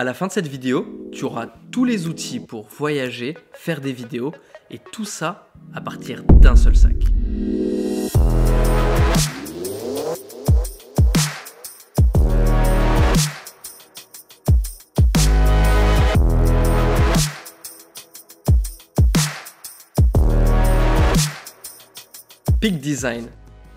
À la fin de cette vidéo, tu auras tous les outils pour voyager, faire des vidéos et tout ça à partir d'un seul sac. Peak Design,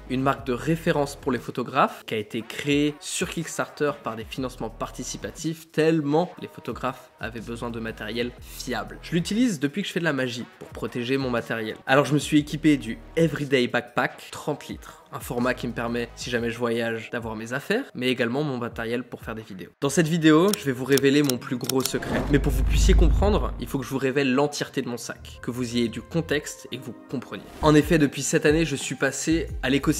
une marque de référence pour les photographes qui a été créée sur Kickstarter par des financements participatifs tellement les photographes avaient besoin de matériel fiable. Je l'utilise depuis que je fais de la magie pour protéger mon matériel. Alors je me suis équipé du Everyday Backpack 30 litres un format qui me permet, si jamais je voyage, d'avoir mes affaires, mais également mon matériel pour faire des vidéos. Dans cette vidéo, je vais vous révéler mon plus gros secret. Mais pour que vous puissiez comprendre, il faut que je vous révèle l'entièreté de mon sac, que vous ayez du contexte et que vous compreniez. En effet, depuis cette année, je suis passé à l'écosystème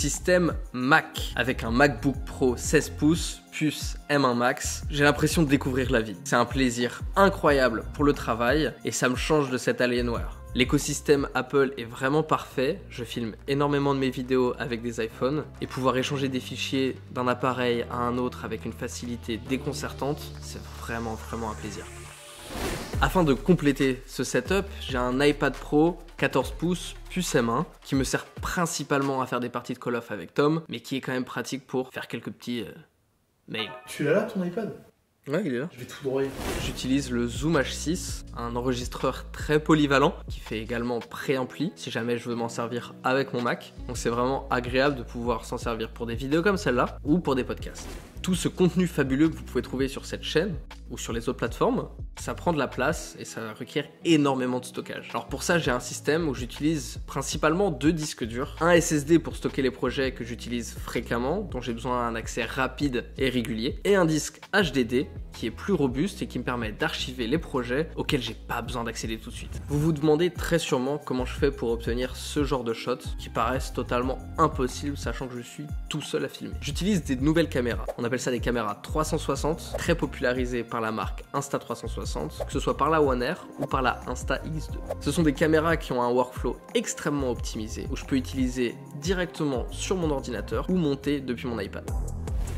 Mac, avec un MacBook Pro 16 pouces puce M1 Max, j'ai l'impression de découvrir la vie. C'est un plaisir incroyable pour le travail et ça me change de cet Alienware. L'écosystème Apple est vraiment parfait, je filme énormément de mes vidéos avec des iPhones et pouvoir échanger des fichiers d'un appareil à un autre avec une facilité déconcertante, c'est vraiment vraiment un plaisir. Afin de compléter ce setup, j'ai un iPad Pro 14 pouces puce M1 qui me sert principalement à faire des parties de Call of avec Tom, mais qui est quand même pratique pour faire quelques petits euh, mails. Tu l'as là ton iPad? Ouais, il est là. Je vais tout droyer. J'utilise le Zoom H6, un enregistreur très polyvalent qui fait également préampli si jamais je veux m'en servir avec mon Mac. Donc c'est vraiment agréable de pouvoir s'en servir pour des vidéos comme celle-là ou pour des podcasts tout ce contenu fabuleux que vous pouvez trouver sur cette chaîne ou sur les autres plateformes, ça prend de la place et ça requiert énormément de stockage. Alors pour ça, j'ai un système où j'utilise principalement deux disques durs, un SSD pour stocker les projets que j'utilise fréquemment, dont j'ai besoin d'un accès rapide et régulier, et un disque HDD qui est plus robuste et qui me permet d'archiver les projets auxquels j'ai pas besoin d'accéder tout de suite. Vous vous demandez très sûrement comment je fais pour obtenir ce genre de shots qui paraissent totalement impossibles sachant que je suis tout seul à filmer. J'utilise des nouvelles caméras. On appelle ça des caméras 360, très popularisées par la marque Insta360, que ce soit par la One Air ou par la Insta X2. Ce sont des caméras qui ont un workflow extrêmement optimisé où je peux utiliser directement sur mon ordinateur ou monter depuis mon iPad.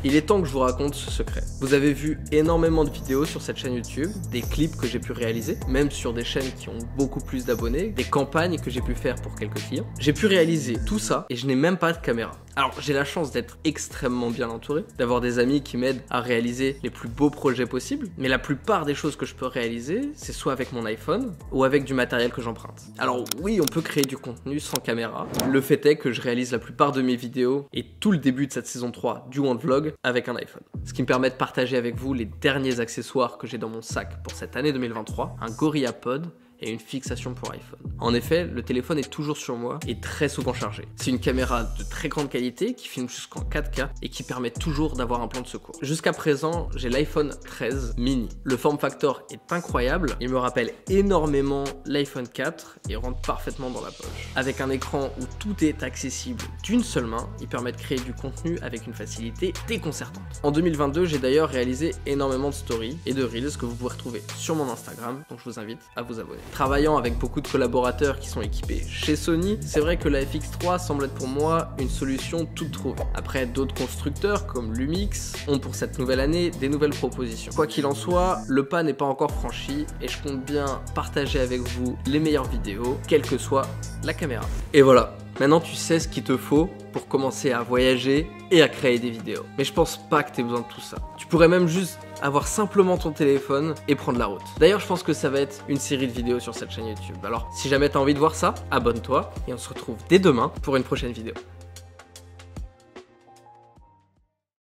Il est temps que je vous raconte ce secret. Vous avez vu énormément de vidéos sur cette chaîne YouTube, des clips que j'ai pu réaliser, même sur des chaînes qui ont beaucoup plus d'abonnés, des campagnes que j'ai pu faire pour quelques clients. J'ai pu réaliser tout ça et je n'ai même pas de caméra. Alors j'ai la chance d'être extrêmement bien entouré, d'avoir des amis qui m'aident à réaliser les plus beaux projets possibles, mais la plupart des choses que je peux réaliser, c'est soit avec mon iPhone ou avec du matériel que j'emprunte. Alors oui, on peut créer du contenu sans caméra. Le fait est que je réalise la plupart de mes vidéos et tout le début de cette saison 3 du One Vlog avec un iPhone. Ce qui me permet de partager avec vous les derniers accessoires que j'ai dans mon sac pour cette année 2023, un Gorilla Pod et une fixation pour iPhone. En effet, le téléphone est toujours sur moi et très souvent chargé. C'est une caméra de très grande qualité qui filme jusqu'en 4K et qui permet toujours d'avoir un plan de secours. Jusqu'à présent, j'ai l'iPhone 13 mini. Le form factor est incroyable, il me rappelle énormément l'iPhone 4 et rentre parfaitement dans la poche. Avec un écran où tout est accessible d'une seule main, il permet de créer du contenu avec une facilité déconcertante. En 2022, j'ai d'ailleurs réalisé énormément de stories et de reels que vous pouvez retrouver sur mon Instagram, donc je vous invite à vous abonner. Travaillant avec beaucoup de collaborateurs qui sont équipés chez Sony, c'est vrai que la FX3 semble être pour moi une solution toute trouvée. Après, d'autres constructeurs comme Lumix ont pour cette nouvelle année des nouvelles propositions. Quoi qu'il en soit, le pas n'est pas encore franchi et je compte bien partager avec vous les meilleures vidéos, quelle que soit la caméra. Et voilà, Maintenant, tu sais ce qu'il te faut pour commencer à voyager et à créer des vidéos. Mais je pense pas que tu aies besoin de tout ça. Tu pourrais même juste avoir simplement ton téléphone et prendre la route. D'ailleurs, je pense que ça va être une série de vidéos sur cette chaîne YouTube. Alors, si jamais tu as envie de voir ça, abonne-toi et on se retrouve dès demain pour une prochaine vidéo.